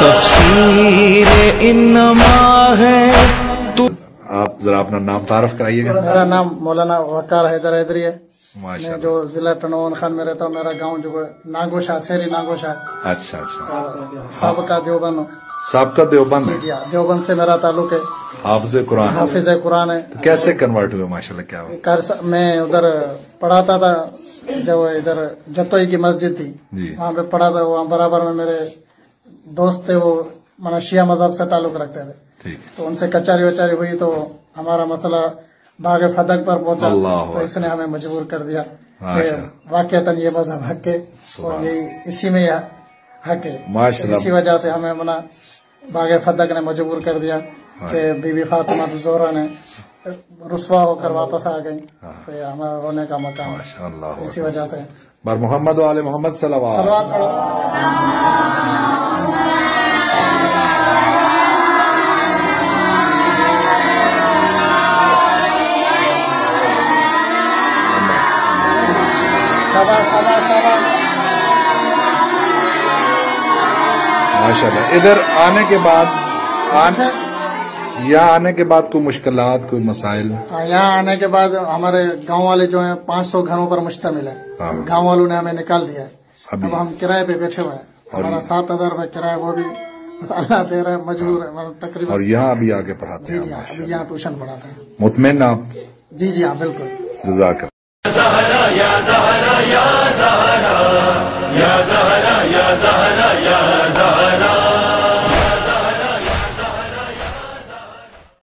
تفسیر انما ہے تو آپ ذرا اپنا نام تعارف کرائیے گا میرا نام مولانا وقار حیدر حیدری ہے میں جو ضلع ٹنون خان میں رہتا ہوں میرا گاؤں جو ناگوشا سیری ناگوشا اچھا اچھا۔ سابقہ دیوبند۔ سابقہ دیوبند ہے؟ جی ہاں دیوبند سے میرا تعلق ہے۔ حافظ قرآن۔ حافظ قرآن ہے۔ کیسے کنورٹ ہوئے؟ ماشاء اللہ کیا میں ادھر پڑھاتا تھا جو ادھر جتوئی کی مسجد تھی۔ جی۔ وہاں پہ پڑھا تھا وہاں برابر میں میرے دوست تھے وہ شیعہ مذہب سے تعلق رکھتے تھے۔ تو ان سے کچاری وچاری ہوئی تو ہمارا مسئلہ باغ فتق پر پہنچا تو اس نے ہمیں مجبور کر دیا واقعتاً یہ مذہب حق ہے اور یہ اسی میں یہ حق ہے۔ اسی وجہ سے ہمیں منا باغ فتق نے مجبور کر دیا کہ بی بی فاطمہ زہرا نے رسوا ہو کر واپس آ گئی تو یہ ہمارا رونے کا مقام اسی وجہ سے۔ بر محمد والے محمد صلی اللہ علیہ سلوات پڑھو۔ شاباش شاباش شاباش ماشاء اللہ ادھر آنے کے بعد آنے یہاں آنے کے بعد کوئی مشکلات کوئی مسائل؟ ہاں، یہاں آنے کے بعد ہمارے گاؤں والے جو ہیں پانچ سو گھروں پر مشتمل ہے ہاں۔ گاؤں والوں نے ہمیں نکال دیا ہے۔ اب ہم کرائے پہ بیٹھے ہوئے ہیں۔ ہمارا سات ہزار روپے کرایہ وہ بھی اللہ دے رہا ہے مجبور ہے تقریباً اور یہاں ابھی آگے پڑھاتے جی ہیں۔ جی ہاں ابھی یہاں ٹیوشن پڑھاتے ہیں۔ مطمئن آپ؟ جی جی ہاں بالکل۔ جزاک ya